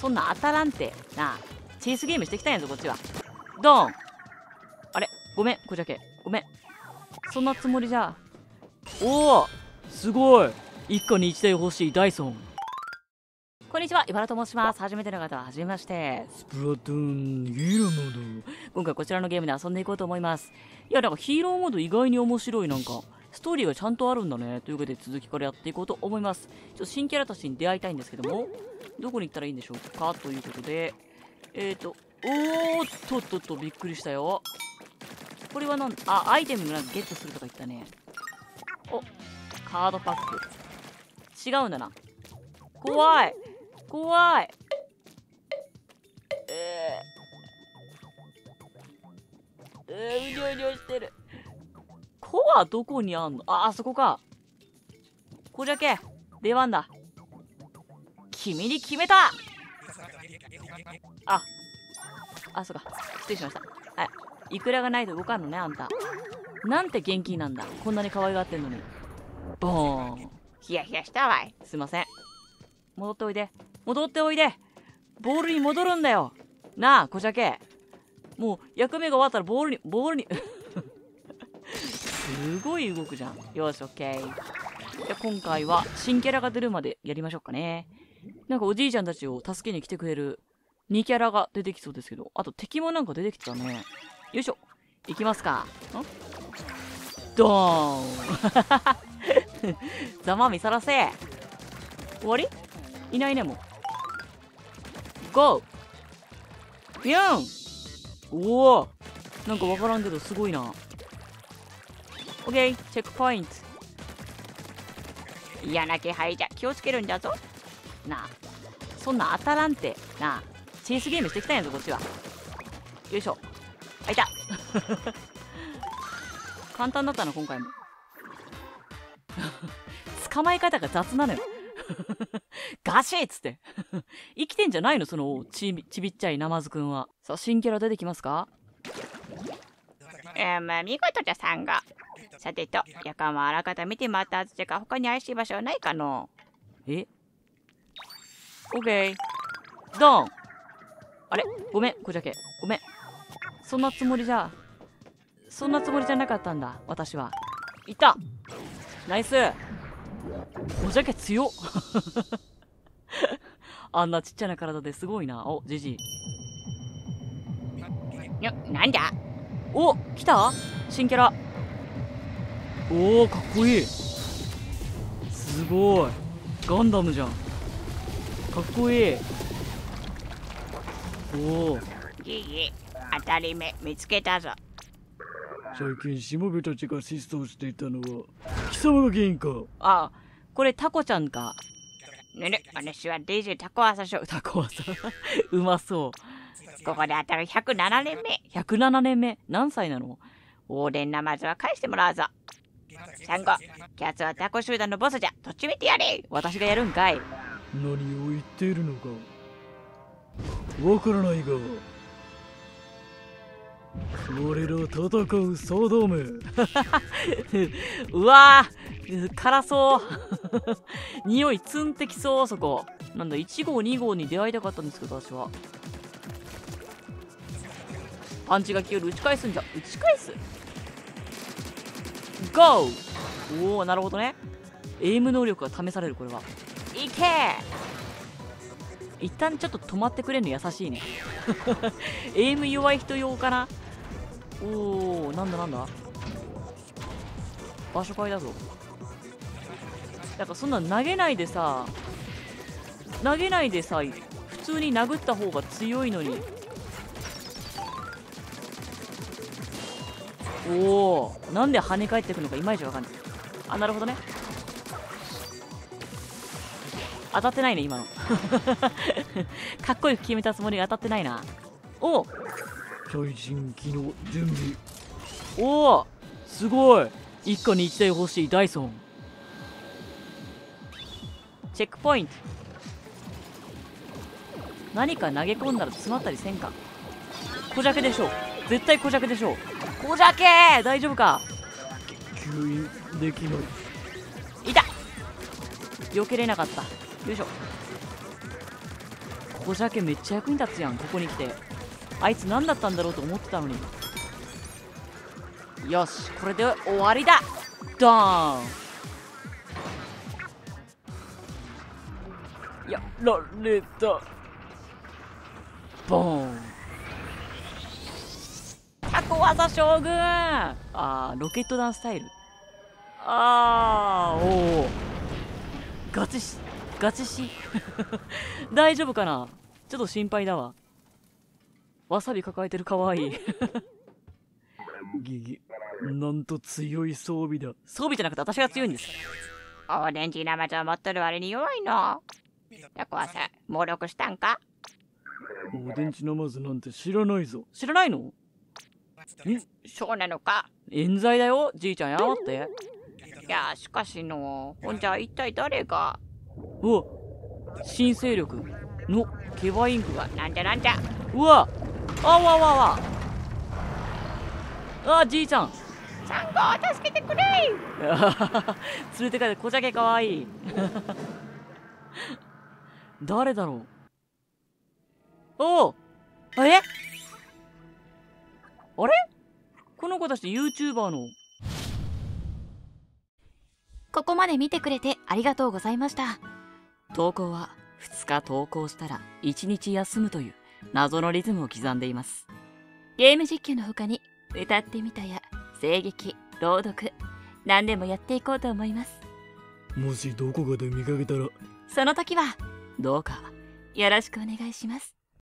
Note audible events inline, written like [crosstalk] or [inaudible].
そんな当たらんってな。あチェイスゲームしてきたんやぞこっちは。ドン。あれ？ごめん。こじゃけ。ごめん。そんなつもりじゃ。おお。すごい。一家に一台欲しいダイソン。こんにちは、茨と申します。初めての方は、はじめまして。スプラトゥーンヒーローモー今回こちらのゲームで遊んでいこうと思います。いや、なんかヒーローモード意外に面白い、なんか。ストーリーがちゃんとあるんだね。ということで続きからやっていこうと思います。ちょっと新キャラたちに出会いたいんですけども、どこに行ったらいいんでしょうか？ということで、えーと、おーっとっとっと、びっくりしたよ。これはなんあ、アイテムなんかゲットするとか言ったね。お、カードパック。違うんだな。怖い怖いえー、えー、うにょうにょしてる。コアどこにあんの？あ、あそこか。これだけ。出番だ。君に決めたあ、あ、そうか。失礼しました。はい。いくらがないと動かんのね、あんた。なんて元気なんだ。こんなに可愛がってんのに。ボーン。ヒヤヒヤしたわい。すいません。戻っておいで。戻っておいで。ボールに戻るんだよ。なあ、こじゃけ。もう役目が終わったらボールに、ボールに。すごい動くじゃん。よし、オッケー。じゃ今回は新キャラが出るまでやりましょうかね。なんかおじいちゃんたちを助けに来てくれる2キャラが出てきそうですけど、あと敵もなんか出てきてたね。よいしょ。いきますか。ん？ドーン [laughs] ざまみさらせ終わり？いないねもう。ゴービューンおおなんかわからんけどすごいな。オッケー、チェックポイント。嫌な気配じゃ気をつけるんだぞ。なあ、そんな当たらんて。なあ、チェイスゲームしてきたんやぞ、こっちは。よいしょ。あ、いた [laughs] 簡単だったな、今回も。[laughs] 捕まえ方が雑なのよ。[laughs] ガシッつって。生きてんじゃないのそのちびっちゃいナマズくんは。さあ、新キャラ出てきますか？えまあ、見事じゃさんが。さてと、夜間はあらかた見て回ったはずじゃが、他に怪しい場所はないかの？え？オッケー。ドンあれ？ごめん、こじゃけ。ごめん。そんなつもりじゃ、そんなつもりじゃなかったんだ、私は。いたナイスこじゃけ強っ [laughs] あんなちっちゃな体ですごいな。お、ジジイ。よ、なんだ？お来た？新キャラおおかっこいい。すごい。ガンダムじゃん。かっこいい。おおいいいい、当たり目見つけたぞ。最近しもべたちが失踪していたのは貴様が原因かあこれタコちゃんか。ぬる、私は DJ タコアサショー。タコはさ [laughs] うまそう。ここで当たる107年目。107年目？何歳なの？オーデンナマズは返してもらうぞ。サンゴ、キャツはタコ集団のボスじゃ。とっちめてやれ。私がやるんかい。何を言っているのか。わからないが。我ら戦う定め [laughs] うわ。ー辛そう。[laughs] 匂いツンってきそうそこ。なんだ1号2号に出会いたかったんですけど私は。パンチが消える。打ち返すんじゃ。打ち返すゴーおおなるほどね。エイム能力が試されるこれは。いけ！一旦ちょっと止まってくれるの優しいね。[laughs] エイム弱い人用かな？おおなんだなんだ。場所変えだぞ。なんかそんな投げないでさ投げないでさ普通に殴った方が強いのにおおなんで跳ね返ってくのかいまいちわかんない。あなるほどね。当たってないね今の。[laughs] かっこよく決めたつもりが当たってないな。お最新機能準備。おおすごい。一家に一台欲しいダイソン。チェックポイント。何か投げ込んだら詰まったりせんか。小ジャケでしょう絶対小ジャケでしょう。小ジャケ大丈夫か？吸引できないいた！避けれなかった。よいしょ。小鮭めっちゃ役に立つやん。ここに来て。あいつ何だったんだろうと思ってたのに。よし。これで終わりだ。ドーン。やられた。ボーンタコ技将軍。あーロケット弾スタイル。あーおおガチしガチし。[laughs] 大丈夫かな？ちょっと心配だわ。わさび抱えてるかわいい。ギギなんと強い装備だ。装備じゃなくて私が強いんです。オレンジナマズを持ってる割に弱いの。タコはさ、猛力したんかおでんちナマズなんて知らないぞ知らないのそうなのか。冤罪だよじいちゃんや。って。いや、しかしの、ほんじゃ一体誰が？うわ。新勢力のケバインク。がなんじゃなんじゃ。うわ。あわわわ。あじいちゃん。サンゴ助けてくれ [laughs] 連れて帰ってこじゃけかわいい。[laughs] 誰だろう。おおえ？あれ？この子たち YouTuber の？ここまで見てくれてありがとうございました。投稿は2日投稿したら1日休むという謎のリズムを刻んでいますゲーム実況の他に歌ってみたや声劇、朗読、何でもやっていこうと思います。もしどこかで見かけたらその時はどうかよろしくお願いします。